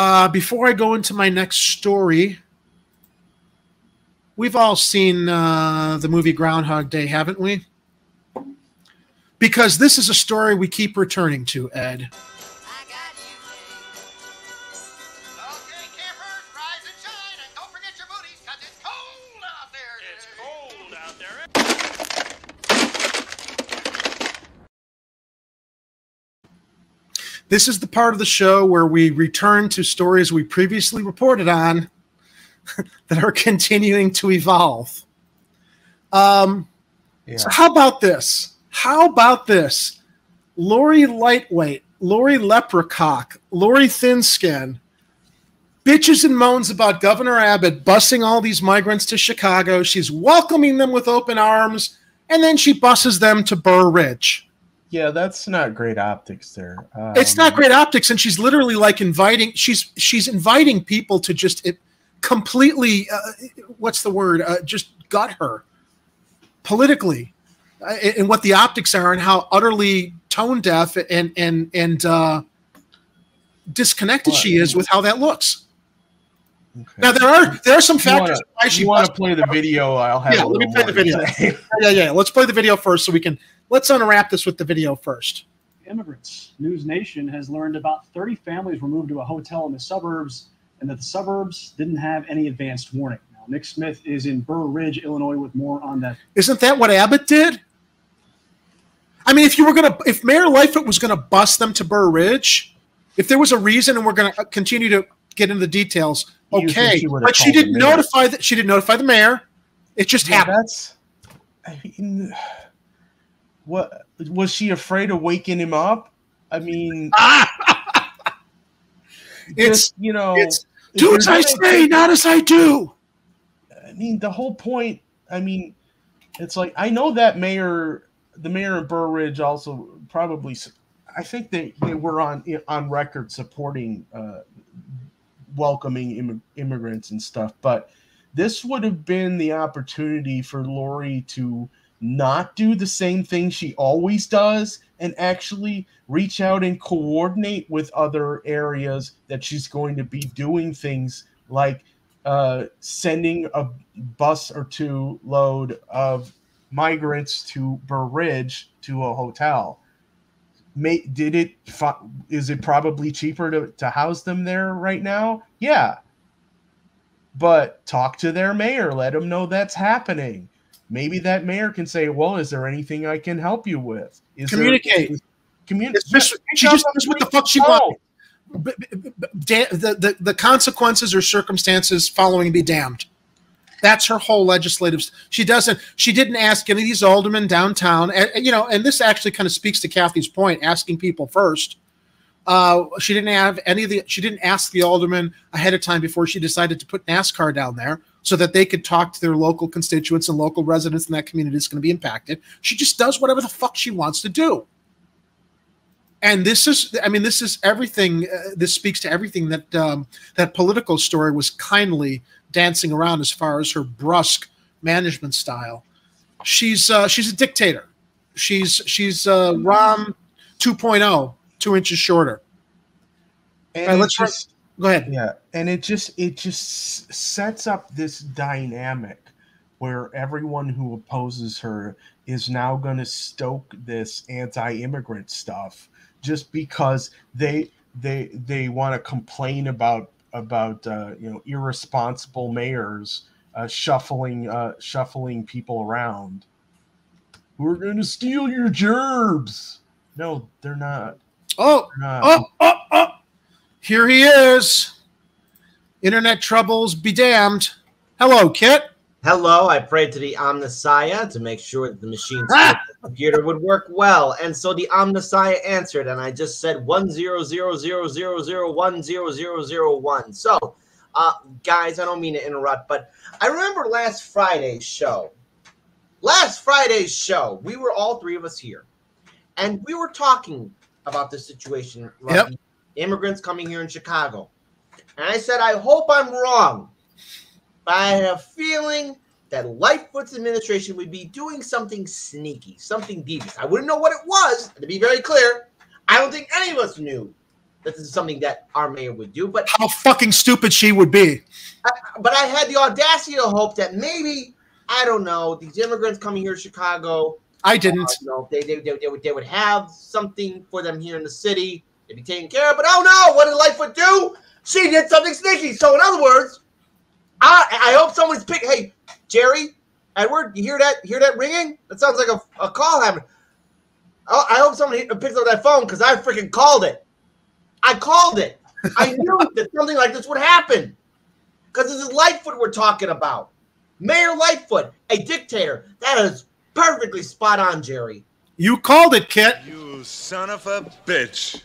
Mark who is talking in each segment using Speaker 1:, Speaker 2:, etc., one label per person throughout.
Speaker 1: Uh, before I go into my next story, we've all seen uh, the movie Groundhog Day, haven't we? Because this is a story we keep returning to, Ed. This is the part of the show where we return to stories we previously reported on that are continuing to evolve. Um,
Speaker 2: Yeah.
Speaker 1: So how about this? How about this? Lori Lightweight, Lori Leprechaun, Lori Thinskin, bitches and moans about Governor Abbott busing all these migrants to Chicago. She's welcoming them with open arms, and then she buses them to Burr Ridge.
Speaker 2: Yeah, that's not great optics there. Um,
Speaker 1: it's not great optics, and she's literally like inviting. She's she's inviting people to just it, completely. Uh, what's the word? Uh, just gut her politically, uh, and what the optics are, and how utterly tone deaf and and and uh, disconnected she is with how that looks.
Speaker 2: Okay.
Speaker 1: Now there are there are some factors
Speaker 2: wanna-
Speaker 1: why she
Speaker 2: you want to play the video? I'll have
Speaker 1: Yeah, let me play the video.
Speaker 2: say.
Speaker 1: yeah, yeah. Let's play the video first, so we can let's unwrap this with the video first.
Speaker 3: immigrants. News Nation has learned about 30 families were moved to a hotel in the suburbs and that the suburbs didn't have any advanced warning. Now, Nick Smith is in Burr Ridge, Illinois, with more on that.
Speaker 1: Isn't that what Abbott did? I mean, if you were gonna, if Mayor Lightfoot was gonna bust them to Burr Ridge, if there was a reason, and we're gonna continue to get into the details, okay.
Speaker 2: she
Speaker 1: but she didn't notify that she didn't notify the mayor. It just
Speaker 2: Yeah,
Speaker 1: happened.
Speaker 2: that's. I mean, what was she afraid of waking him up? I mean,
Speaker 1: It's
Speaker 2: just, you know,
Speaker 1: it's do as I say, not as I do.
Speaker 2: I mean, the whole point. I mean, it's like I know that mayor, the mayor of Burr Ridge, also probably. I think they, they were on on record supporting uh, welcoming imm- immigrants and stuff, but this would have been the opportunity for Lori to not do the same thing she always does and actually reach out and coordinate with other areas that she's going to be doing things like uh, sending a bus or two load of migrants to Burr Ridge to a hotel. May, did it? Is it probably cheaper to, to house them there right now? Yeah. But talk to their mayor. Let them know that's happening. Maybe that mayor can say, "Well, is there anything I can help you with?" Is there-
Speaker 1: Communicate.
Speaker 2: is- commun-
Speaker 1: It's just, she just does what the fuck she wants. B- b- b- da- the, the, the consequences or circumstances following be damned. That's her whole legislative. She doesn't. She didn't ask any of these aldermen downtown. And, and, you know, and this actually kind of speaks to Kathy's point: asking people first. Uh, she didn't have any of the. She didn't ask the aldermen ahead of time before she decided to put NASCAR down there so that they could talk to their local constituents and local residents in that community that's going to be impacted. She just does whatever the fuck she wants to do. And this is i mean this is everything uh, this speaks to everything that um, that political story was kindly dancing around as far as her brusque management style. She's uh, she's a dictator. She's she's uh, Rahm 2.0 two inches shorter.
Speaker 2: And
Speaker 1: right, let's
Speaker 2: just-
Speaker 1: go ahead
Speaker 2: Yeah, and it just it just sets up this dynamic where everyone who opposes her is now going to stoke this anti-immigrant stuff just because they they they want to complain about about uh, you know irresponsible mayors uh, shuffling uh, shuffling people around. We're going to steal your gerbs. No, they're not.
Speaker 1: oh
Speaker 2: They're not.
Speaker 1: oh oh oh here he is internet troubles be damned hello kit
Speaker 4: Hello, I prayed to the Omnissiah to make sure that the machine's
Speaker 1: Ah!
Speaker 4: computer would work well, and so the Omnissiah answered, and I just said one zero zero zero zero zero one zero zero zero one. So, uh, guys, I don't mean to interrupt, but I remember last Friday's show. Last Friday's show, we were all three of us here, and we were talking about the situation,
Speaker 1: Yep.
Speaker 4: Immigrants coming here in Chicago, and I said, I hope I'm wrong. But I had a feeling that Lightfoot's administration would be doing something sneaky, something devious. I wouldn't know what it was. To be very clear, I don't think any of us knew that this is something that our mayor would do. But
Speaker 1: How fucking stupid she would be.
Speaker 4: but I had the audacity to hope that maybe I don't know these immigrants coming here to Chicago.
Speaker 1: I
Speaker 4: uh,
Speaker 1: didn't.
Speaker 4: you know, they, they, they, they would they would have something for them here in the city. They'd be taken care of. But oh no, what did Lightfoot do? She did something sneaky. So in other words, I I hope someone's pick. Hey, Jerry, Edward, you hear that? Hear that ringing? That sounds like a, a call happening. Oh, I hope someone hit- picks up that phone because I freaking called it. I called it. I knew that something like this would happen because this is Lightfoot we're talking about. Mayor Lightfoot, a dictator. That is perfectly spot on, Jerry.
Speaker 1: You called it, Kit.
Speaker 5: You son of a bitch.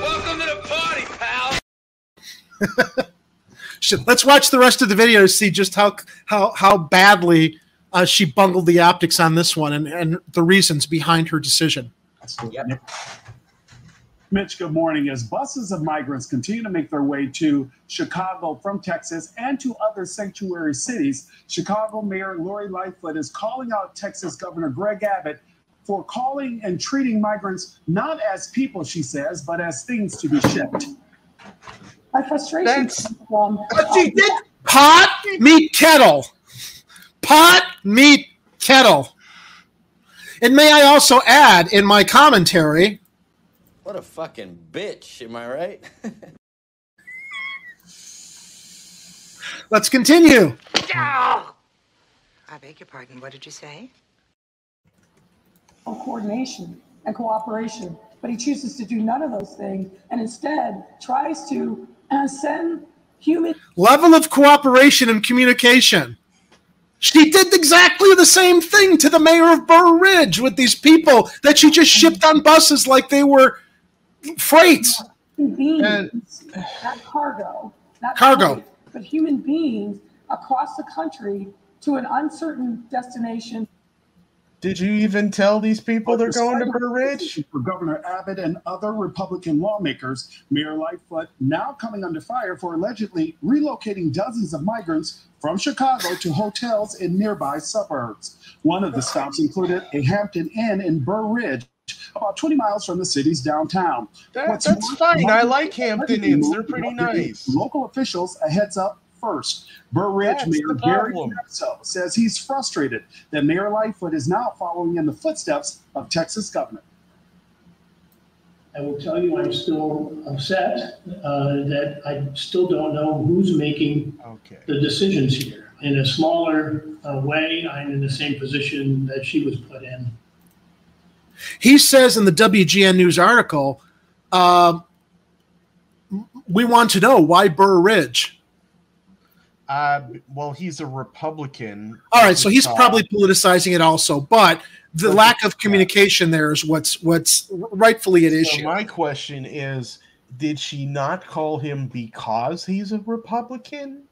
Speaker 5: Welcome to the party, pal.
Speaker 1: Shit, Let's watch the rest of the video to see just how how how badly uh, she bungled the optics on this one and, and the reasons behind her decision.
Speaker 4: Yep.
Speaker 3: Mitch, good morning. As buses of migrants continue to make their way to Chicago from Texas and to other sanctuary cities, Chicago Mayor Lori Lightfoot is calling out Texas Governor Greg Abbott for calling and treating migrants not as people, she says, but as things to be shipped.
Speaker 6: My frustration
Speaker 2: That's-
Speaker 6: comes from
Speaker 4: But she um, did.
Speaker 1: Pot meet kettle. Pot meet kettle. And may I also add in my commentary,
Speaker 7: What a fucking bitch, am I right?
Speaker 1: let's continue.
Speaker 8: I beg your pardon. What did you say?
Speaker 6: Coordination and cooperation, but he chooses to do none of those things and instead tries to uh, send human
Speaker 1: Level of cooperation and communication. She did exactly the same thing to the mayor of Burr Ridge with these people that she just shipped on buses like they were freights.
Speaker 6: beings, not cargo, not
Speaker 1: Cargo.
Speaker 6: freight, but human beings across the country to an uncertain destination.
Speaker 2: Did you even tell these people they're going to
Speaker 3: Despite
Speaker 2: Burr Ridge?
Speaker 3: For Governor Abbott and other Republican lawmakers, Mayor Lightfoot now coming under fire for allegedly relocating dozens of migrants from Chicago to hotels in nearby suburbs. One of the stops included a Hampton Inn in Burr Ridge, about 20 miles from the city's downtown.
Speaker 2: That, that's
Speaker 3: more,
Speaker 2: fine. I like Hampton Inns. They're pretty nice.
Speaker 3: Local officials a heads up first. Burr Ridge
Speaker 2: That's
Speaker 3: Mayor
Speaker 2: the
Speaker 3: Gary
Speaker 2: problem.
Speaker 3: Says he's frustrated that Mayor Lightfoot is now following in the footsteps of Texas Governor.
Speaker 9: I will tell you, I'm still upset uh, that I still don't know who's making
Speaker 2: Okay.
Speaker 9: the decisions here. In a smaller uh, way, I'm in the same position that she was put in.
Speaker 1: He says in the WGN News article, um, we want to know why Burr Ridge.
Speaker 2: Uh, well, he's a Republican.
Speaker 1: All right, so he's
Speaker 2: Uh,
Speaker 1: probably politicizing it also, but the lack of communication there is what's what's rightfully at
Speaker 2: So
Speaker 1: issue.
Speaker 2: my question is, did she not call him because he's a Republican?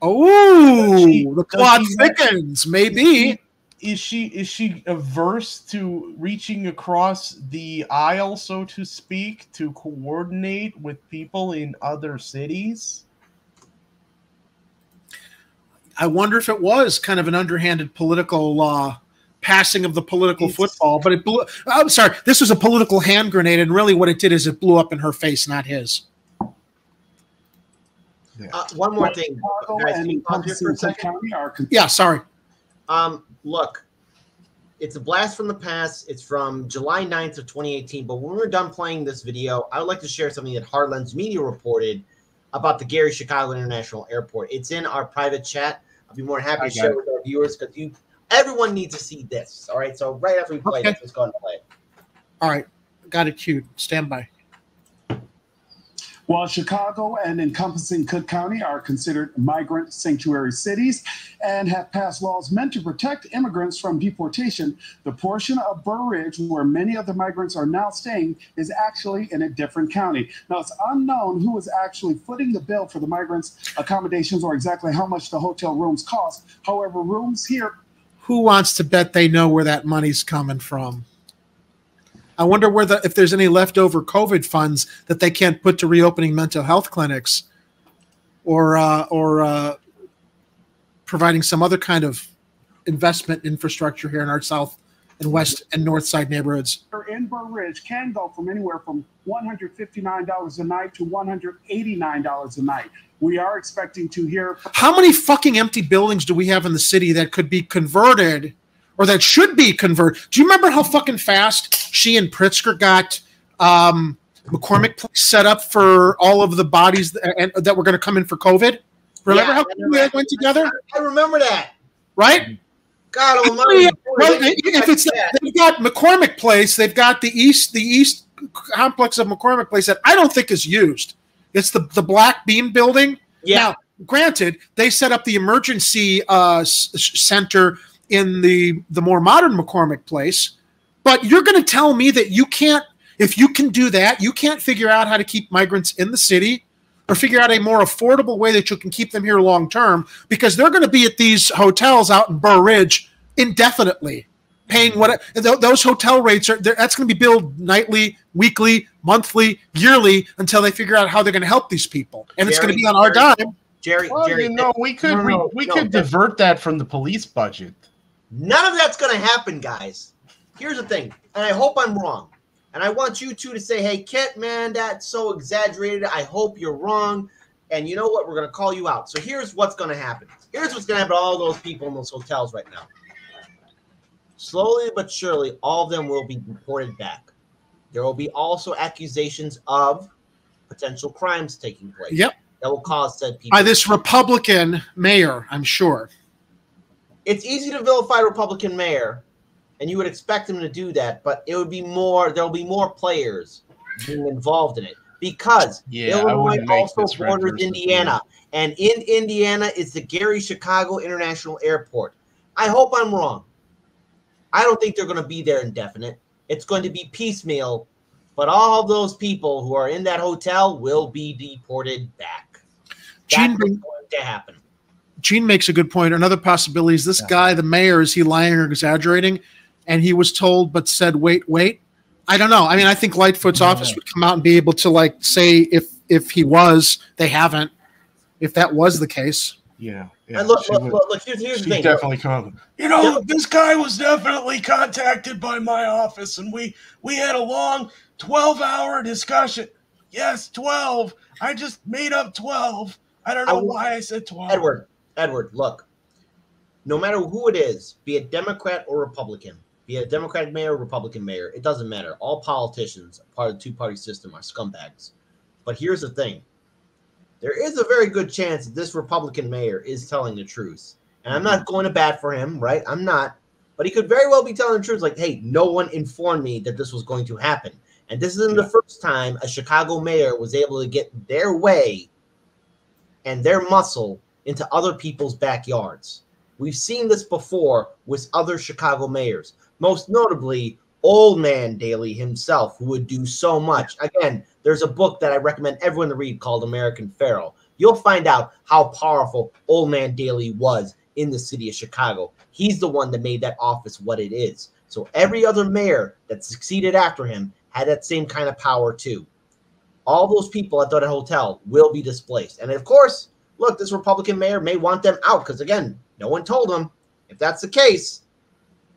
Speaker 1: Oh,
Speaker 2: she-
Speaker 1: the plot
Speaker 2: he not-
Speaker 1: thickens. Maybe.
Speaker 2: Is she is she averse to reaching across the aisle, so to speak, to coordinate with people in other cities?
Speaker 1: I wonder if it was kind of an underhanded political uh, passing of the political
Speaker 2: It's-
Speaker 1: football, but it blew. I'm sorry, this was a political hand grenade, and really what it did is it blew up in her face, not his.
Speaker 4: Uh, one more thing,
Speaker 3: Chicago
Speaker 4: guys.
Speaker 3: and
Speaker 4: Can you pause here for
Speaker 3: encompassing
Speaker 4: a
Speaker 3: Cook
Speaker 4: second?
Speaker 3: County are
Speaker 1: Yeah, sorry.
Speaker 4: Um, look, it's a blast from the past. It's from July 9th of 2018. But when we're done playing this video, I would like to share something that Hard Lens Media reported about the Gary Chicago International Airport. It's in our private chat. Be more than happy
Speaker 2: I
Speaker 4: to share
Speaker 2: it.
Speaker 4: with our viewers because you everyone needs to see this. All right. So right after we play
Speaker 1: Okay.
Speaker 4: this, let's go and play it.
Speaker 1: All right, got it queued. Stand by.
Speaker 3: While Chicago and encompassing Cook County are considered migrant sanctuary cities and have passed laws meant to protect immigrants from deportation, the portion of Burr Ridge where many of the migrants are now staying is actually in a different county. Now, it's unknown who is actually footing the bill for the migrants' accommodations or exactly how much the hotel rooms cost. However, rooms here
Speaker 1: Who wants to bet they know where that money's coming from? I wonder where the if there's any leftover COVID funds that they can't put to reopening mental health clinics, or uh, or uh, providing some other kind of investment infrastructure here in our south and west and north side neighborhoods.
Speaker 3: in Burr Ridge can go from anywhere from $159 a night to $189 a night. We are expecting to hear
Speaker 1: How many fucking empty buildings do we have in the city that could be converted or that should be converted? Do you remember how fucking fast she and Pritzker got um, McCormick Place set up for all of the bodies that, and, that were going to come in for COVID? Remember
Speaker 4: Yeah,
Speaker 1: how
Speaker 4: remember
Speaker 1: that went together?
Speaker 4: I remember that.
Speaker 1: Right?
Speaker 4: God almighty.
Speaker 1: Well, if it's they've got McCormick Place, they've got the east the east complex of McCormick Place that I don't think is used. It's the the Black Beam building.
Speaker 4: Yeah.
Speaker 1: Now, granted, they set up the emergency uh, center in the the more modern McCormick Place, but you're going to tell me that you can't if you can do that, you can't figure out how to keep migrants in the city or figure out a more affordable way that you can keep them here long term because they're going to be at these hotels out in Burr Ridge indefinitely paying what those hotel rates are they're- that's going to be billed nightly weekly monthly yearly until they figure out how they're going to help these people and it's going to be on our
Speaker 4: Jerry,
Speaker 1: dime
Speaker 4: Jerry,
Speaker 2: Well,
Speaker 4: Jerry,
Speaker 2: you know, we could
Speaker 4: no, no,
Speaker 2: we, we
Speaker 4: no,
Speaker 2: could
Speaker 4: that-
Speaker 2: divert that from the police budget.
Speaker 4: None of that's going to happen, guys. Here's the thing, and I hope I'm wrong. And I want you two to say, hey, Kit, man, that's so exaggerated. I hope you're wrong. And you know what? We're going to call you out. So here's what's going to happen. Here's what's going to happen to all those people in those hotels right now. Slowly but surely, all of them will be reported back. There will be also accusations of potential crimes taking place.
Speaker 1: Yep.
Speaker 4: That will cause said people.
Speaker 1: by this republican mayor i'm sure
Speaker 4: it's easy to vilify a Republican mayor, and you would expect him to do that, but it would be more. There'll be more players being involved in it because
Speaker 2: Yeah,
Speaker 4: Illinois also borders Indiana, and in Indiana is the Gary Chicago International Airport. I hope I'm wrong. I don't think they're going to be there indefinite. It's going to be piecemeal, but all of those people who are in that hotel will be deported back. That's going to happen.
Speaker 1: Gene makes a good point. Another possibility is this guy, the mayor, is he lying or exaggerating? And he was told, but said, "Wait, wait." I don't know. I mean, I think Lightfoot's office would come out and be able to like say if if he was. They haven't. If that was the case,
Speaker 2: Yeah. yeah
Speaker 4: And look, look,
Speaker 2: would-
Speaker 4: look, look, here's, here's the
Speaker 2: she'd
Speaker 4: thing.
Speaker 2: definitely come. You know, this guy was definitely contacted by my office, and we we had a long twelve hour discussion. Yes, twelve. I just made up twelve. I don't know
Speaker 4: I-
Speaker 2: why I said twelve.
Speaker 4: Edward, Edward, look. No matter who it is, be it Democrat or Republican, be it a Democratic mayor or Republican mayor, it doesn't matter. All politicians, part of the two party system, are scumbags. But here's the thing there is a very good chance that this Republican mayor is telling the truth. And I'm not going to bat for him, right? I'm not. But he could very well be telling the truth, like, hey, no one informed me that this was going to happen. And this isn't the first time a Chicago mayor was able to get their way and their muscle into other people's backyards. We've seen this before with other Chicago mayors, most notably Old Man Daley himself, who would do so much. Again, there's a book that I recommend everyone to read called American Pharaoh. You'll find out how powerful Old Man Daley was in the city of Chicago. He's the one that made that office what it is. So every other mayor that succeeded after him had that same kind of power too. All those people at that hotel will be displaced. And of course, look, this Republican mayor may want them out because, again, no one told him. If that's the case,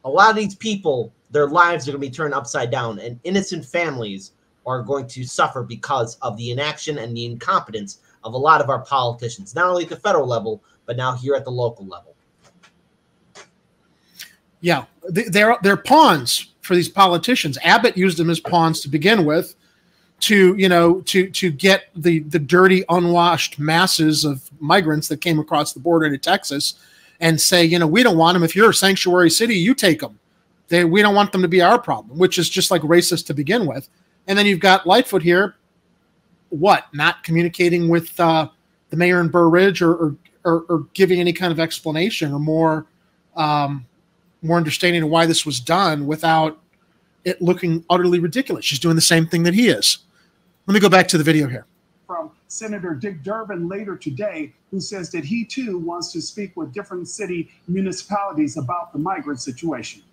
Speaker 4: a lot of these people, their lives are going to be turned upside down, and innocent families are going to suffer because of the inaction and the incompetence of a lot of our politicians, not only at the federal level, but now here at the local level.
Speaker 1: yeah, they- they're they're pawns for these politicians. Abbott used them as pawns to begin with, to you know to to get the the dirty, unwashed masses of migrants that came across the border to Texas, and say, you know, we don't want them. If you're a sanctuary city, you take them. They we don't want them to be our problem, which is just like racist to begin with. And then you've got Lightfoot here, what not communicating with uh, the mayor in Burr Ridge or or, or or giving any kind of explanation or more. Um, more understanding of why this was done without it looking utterly ridiculous. She's doing the same thing that he is. Let me go back to the video here.
Speaker 3: from Senator Dick Durbin later today, who says that he too wants to speak with different city municipalities about the migrant situation.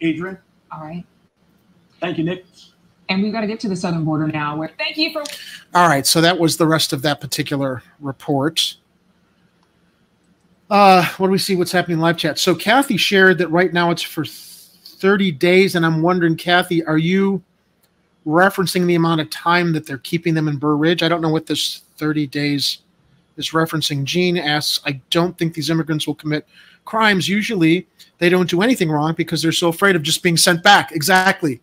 Speaker 3: Adrian?
Speaker 10: All right.
Speaker 3: Thank you, Nick.
Speaker 10: And we've got to get to the southern border now. Where thank you for
Speaker 1: All right, so that was the rest of that particular report. Uh, what do we see? What's happening in live chat? So Kathy shared that right now it's for 30 days, and I'm wondering, Kathy, are you referencing the amount of time that they're keeping them in Burr Ridge? I don't know what this 30 days is referencing. Gene asks, I don't think these immigrants will commit crimes. Usually they don't do anything wrong because they're so afraid of just being sent back. Exactly.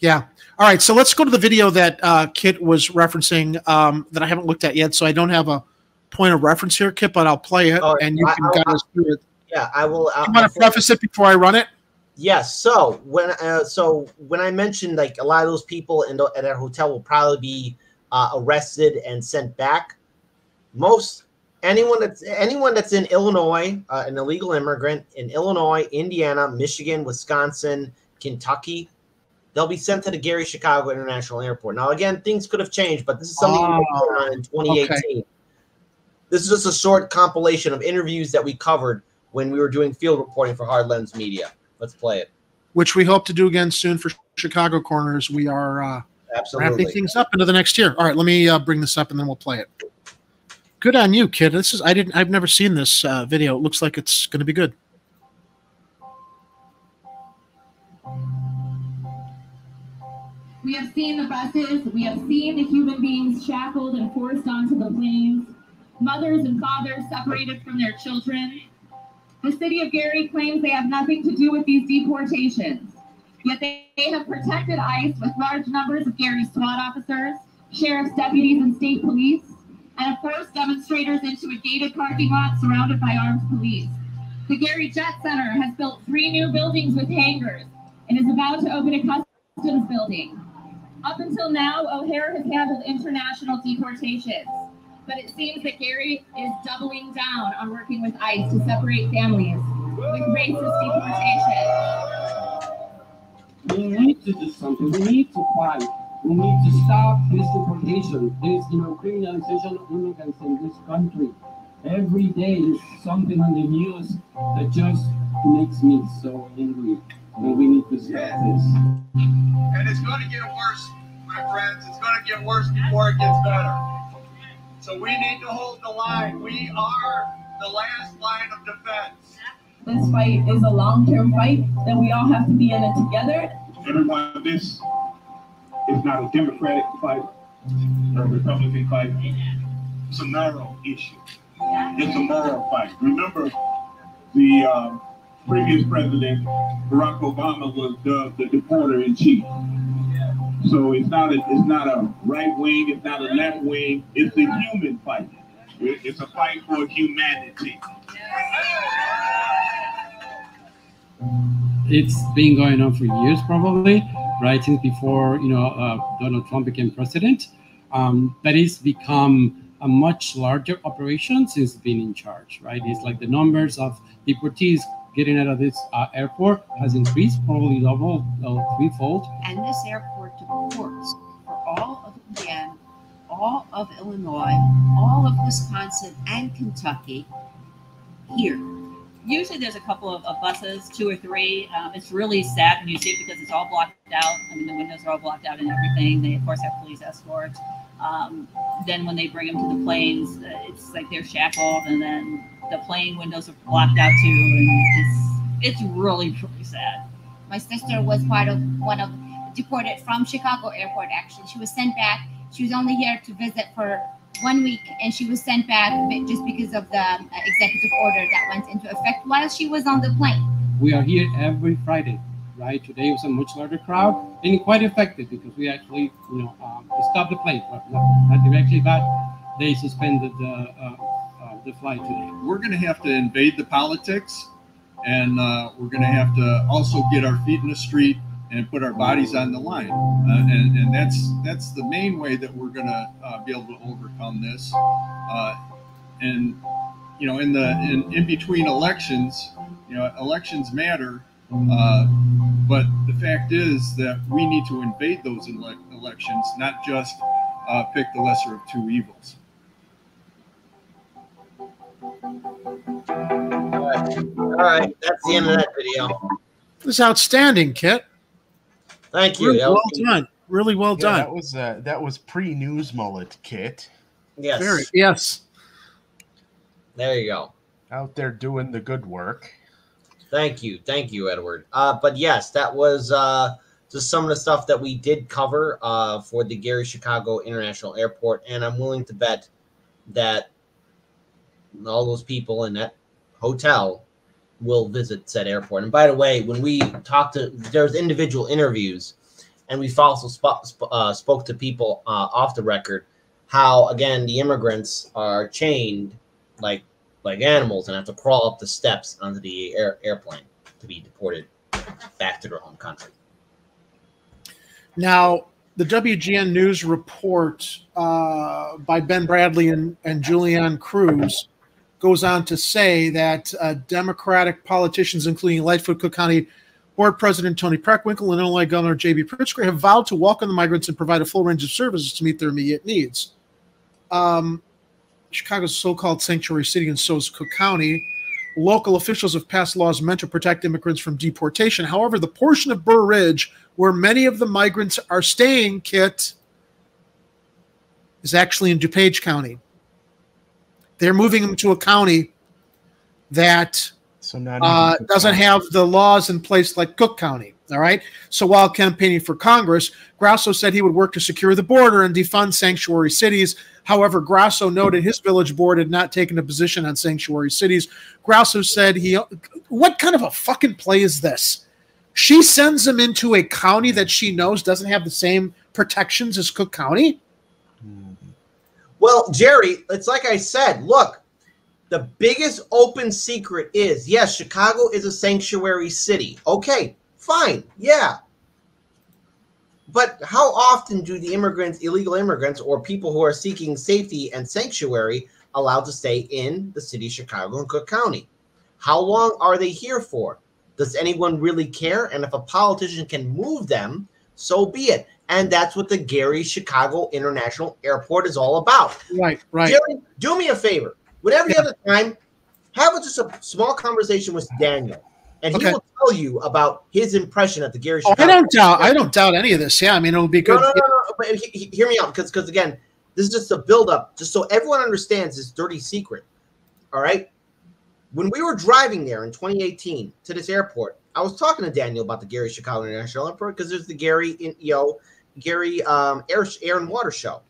Speaker 1: Yeah. All right. So let's go to the video that uh, Kit was referencing um, that I haven't looked at yet. So I don't have a point of reference here, Kit, but I'll play it
Speaker 4: Oh,
Speaker 1: and you
Speaker 4: I-
Speaker 1: can
Speaker 4: I-
Speaker 1: guide us through it.
Speaker 4: Yeah, I will.
Speaker 1: You want to preface it before I run it?
Speaker 4: Yes. So when uh, so when I mentioned like a lot of those people in the, at our hotel will probably be uh, arrested and sent back. Most anyone that's anyone that's in Illinois, uh, an illegal immigrant in Illinois, Indiana, Michigan, Wisconsin, Kentucky, they'll be sent to the Gary Chicago International Airport. Now again, things could have changed, but this is something that
Speaker 1: Oh,
Speaker 4: going on in 2018. This is just a short compilation of interviews that we covered when we were doing field reporting for Hard Lens Media. Let's play it.
Speaker 1: Which we hope to do again soon for Chicago Corners. We are uh,
Speaker 4: Absolutely.
Speaker 1: wrapping things up into the next year. All right, let me uh, bring this up and then we'll play it. Good on you, kid. This is I didn't I've never seen this uh, video. It looks like it's going to be good.
Speaker 11: We have seen the buses, we have seen the human beings shackled and forced onto the planes, mothers and fathers separated from their children. The city of Gary claims they have nothing to do with these deportations, yet they, they have protected ICE with large numbers of Gary SWAT officers, sheriff's deputies, and state police, and have forced demonstrators into a gated parking lot surrounded by armed police. The Gary Jet Center has built three new buildings with hangars and is about to open a customs building. Up until now, O'Hare has handled international deportations, but it seems that Gary is doubling down on working with ICE to separate families with racist deportation.
Speaker 12: We need to do something. We need to fight. We need to stop this deportation, this you know criminalization of immigrants in this country. Every day is something on the news that just makes me so angry. And we need to stop this.
Speaker 5: And it's going to get worse, my friends. It's going to get worse before it gets better. So we need to hold the line. We are the last line of defense.
Speaker 11: This fight is a long-term fight that we all have to be in it together.
Speaker 13: Everyone, this is not a Democratic fight or a Republican fight. It's a narrow issue. It's a moral fight. Remember, the uh, previous president, Barack Obama, was dubbed the deporter in chief. So it's not a it's not a right wing, it's not a left wing. It's a human fight. It's a fight for humanity.
Speaker 12: It's been going on for years, probably, right since before you know uh, Donald Trump became president. Um, but it's become a much larger operation since being in charge, right? It's like the numbers of deportees getting out of this uh, airport has increased, probably double, uh, threefold.
Speaker 14: and this airport deports for all of Indiana, all of Illinois, all of Wisconsin, and Kentucky here.
Speaker 15: Usually there's a couple of, of buses, two or three. Um, it's really sad when you see it because it's all blocked out. I mean, the windows are all blocked out and everything. They, of course, have police escorts. Um, then when they bring them to the planes, uh, it's like they're shackled and then the plane windows are blocked out too. And it's, it's really, really sad.
Speaker 16: My sister was part of one of deported from Chicago Airport. Actually, she was sent back. She was only here to visit for one week, and she was sent back just because of the um, executive order that went into effect while she was on the plane.
Speaker 12: We are here every Friday, right? Today was a much larger crowd and quite effective because we actually, you know, um, stopped the plane, but not not directly, but they suspended the uh, today.
Speaker 17: we're going to have to invade the politics and uh, we're going to have to also get our feet in the street and put our bodies on the line. Uh, and, and that's that's the main way that we're going to uh, be able to overcome this. Uh, and you know in the in, in between elections you know elections matter uh, but the fact is that we need to invade those ele- elections not just uh, pick the lesser of two evils
Speaker 4: All right, that's the end of that video.
Speaker 1: This is outstanding, Kit.
Speaker 4: Thank you.
Speaker 1: Really well
Speaker 4: was-
Speaker 1: done. Really well
Speaker 2: Yeah,
Speaker 1: done.
Speaker 2: That was uh, that was pre news mullet kit.
Speaker 4: Yes.
Speaker 1: Very, yes.
Speaker 4: There you go.
Speaker 2: Out there doing the good work.
Speaker 4: Thank you, thank you, Edward. Uh, but yes, that was uh, just some of the stuff that we did cover uh, for the Gary Chicago International Airport, and I'm willing to bet that all those people in that hotel will visit said airport. And by the way, when we talked to, there's individual interviews, and we also sp- sp- uh, spoke to people uh, off the record how again the immigrants are chained like like animals and have to crawl up the steps onto the air, airplane to be deported back to their home country.
Speaker 1: Now, the WGN News report uh, by Ben Bradley and, and Julianne Cruz goes on to say that uh, Democratic politicians, including Lightfoot Cook County Board President Toni Preckwinkle and Illinois Governor J.B. Pritzker, have vowed to welcome the migrants and provide a full range of services to meet their immediate needs. Um, Chicago's so-called sanctuary city, and so is Cook County. Local officials have passed laws meant to protect immigrants from deportation. However, the portion of Burr Ridge where many of the migrants are staying, Kit, is actually in DuPage County. They're moving them to a county that
Speaker 2: So not
Speaker 1: uh, doesn't have the laws in place like Cook County. All right. So while campaigning for Congress, Grasso said he would work to secure the border and defund sanctuary cities. However, Grasso noted his village board had not taken a position on sanctuary cities. Grasso said he, what kind of a fucking play is this? She sends him into a county that she knows doesn't have the same protections as Cook County.
Speaker 4: Well, Jerry, it's like I said. Look, the biggest open secret is yes, Chicago is a sanctuary city. Okay, fine, yeah. But how often do the immigrants, illegal immigrants, or people who are seeking safety and sanctuary allowed to stay in the city of Chicago and Cook County? How long are they here for? Does anyone really care? And if a politician can move them, so be it. And that's what the Gary Chicago International Airport is all about.
Speaker 1: Right, right.
Speaker 4: Jerry, do me a favor. Whatever the other time, have just a small conversation with Daniel, and he will tell you about his impression at the Gary
Speaker 1: Oh,
Speaker 4: Chicago.
Speaker 1: I don't doubt. I don't doubt any of this. Yeah, I mean, it would
Speaker 4: be
Speaker 1: good.
Speaker 4: no, no, no. But he- he- hear me out, because because again, this is just a build up, just so everyone understands this dirty secret. All right. When we were driving there in 2018 to this airport, I was talking to Daniel about the Gary Chicago International Airport because there's the Gary, in, you know, Gary um, Air, Air and Water Show.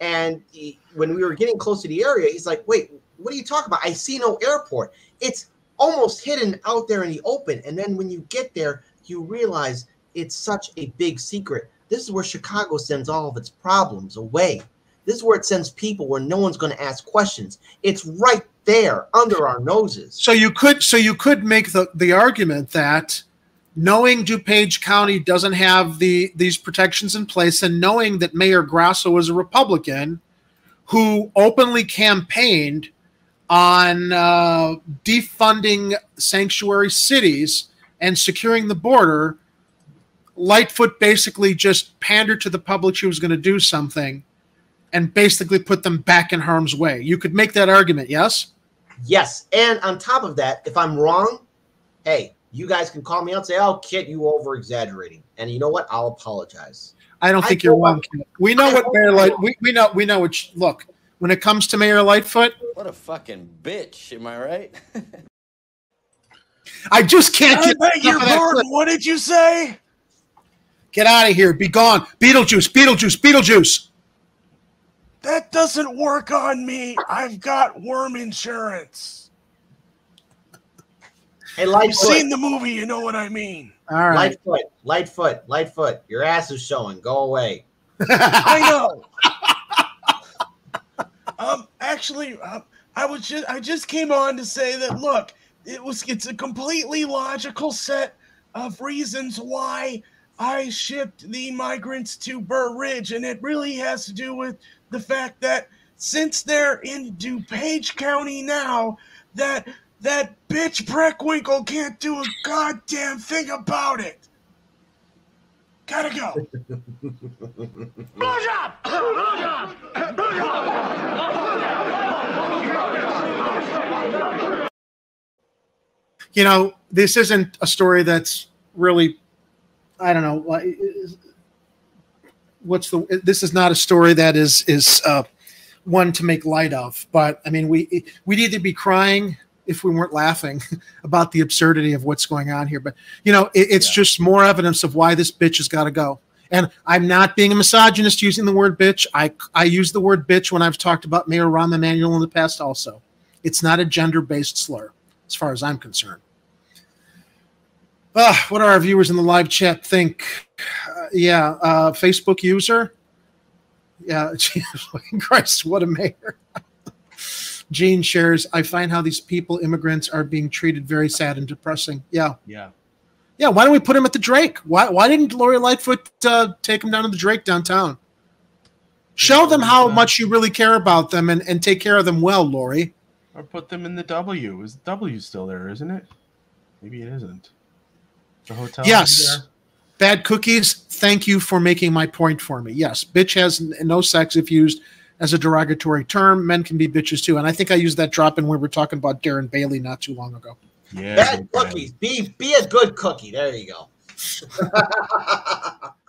Speaker 4: And he, when we were getting close to the area, he's like, "Wait, what are you talking about? I see no airport. It's almost hidden out there in the open." And then when you get there, you realize it's such a big secret. This is where Chicago sends all of its problems away. This is where it sends people where no one's going to ask questions. It's right there under our noses.
Speaker 1: So you could so you could make the the argument that knowing DuPage County doesn't have the these protections in place and knowing that Mayor Grasso is a Republican who openly campaigned on uh, defunding sanctuary cities and securing the border, Lightfoot basically just pandered to the public she was going to do something and basically put them back in harm's way. You could make that argument, yes?
Speaker 4: Yes. And on top of that, if I'm wrong, hey, you guys can call me out and say, oh, kid, you over exaggerating. And you know what? I'll apologize.
Speaker 1: I don't think you're wrong. Ken. We know what Mayor Light. We, we know we know what. Look, when it comes to Mayor Lightfoot,
Speaker 7: What a fucking bitch, am I right?
Speaker 1: I just can't
Speaker 2: I
Speaker 1: get.
Speaker 2: beg your
Speaker 1: enough of that
Speaker 2: pardon.
Speaker 1: clip.
Speaker 2: What did you say?
Speaker 1: Get out of here. Be gone. Beetlejuice. Beetlejuice. Beetlejuice.
Speaker 2: That doesn't work on me. I've got worm insurance.
Speaker 4: Hey,
Speaker 2: You've
Speaker 4: Lightfoot.
Speaker 2: seen the movie, you know what I mean.
Speaker 1: All right.
Speaker 4: Lightfoot, Lightfoot, Lightfoot. Your ass is showing. Go away.
Speaker 2: I know. um, actually, um, I was just I just came on to say that look, it was it's a completely logical set of reasons why I shipped the migrants to Burr Ridge, and it really has to do with the fact that since they're in DuPage County now, that that bitch Preckwinkle can't do a goddamn thing about it. Gotta go.
Speaker 1: You know, this isn't a story that's really. I don't know. what is- What's the? This is not a story that is is uh, one to make light of. But I mean, we we'd either be crying if we weren't laughing about the absurdity of what's going on here. But you know, it, it's just more evidence of why this bitch has got to go. And I'm not being a misogynist using the word bitch. I I use the word bitch when I've talked about Mayor Rahm Emanuel in the past. Also, it's not a gender based slur, as far as I'm concerned. Uh, what do our viewers in the live chat think? Uh, yeah, uh, Facebook user. Yeah, Jesus Christ, what a mayor. Gene shares, I find how these people, immigrants, are being treated very sad and depressing. Yeah.
Speaker 2: Yeah.
Speaker 1: Yeah, why don't we put him at the Drake? Why why didn't Lori Lightfoot uh, take him down to the Drake downtown? Show them how much you really care about them and, and take care of them well, Lori.
Speaker 2: Or put them in the W. Is W still there, isn't it? Maybe it isn't. The hotel.
Speaker 1: Yes. Bad cookies. Thank you for making my point for me. Yes, bitch has no sex if used as a derogatory term. Men can be bitches too. And I think I used that drop in when we were talking about Darren Bailey not too long ago.
Speaker 2: Yeah.
Speaker 4: Bad cookies. Be be a good cookie. There you go.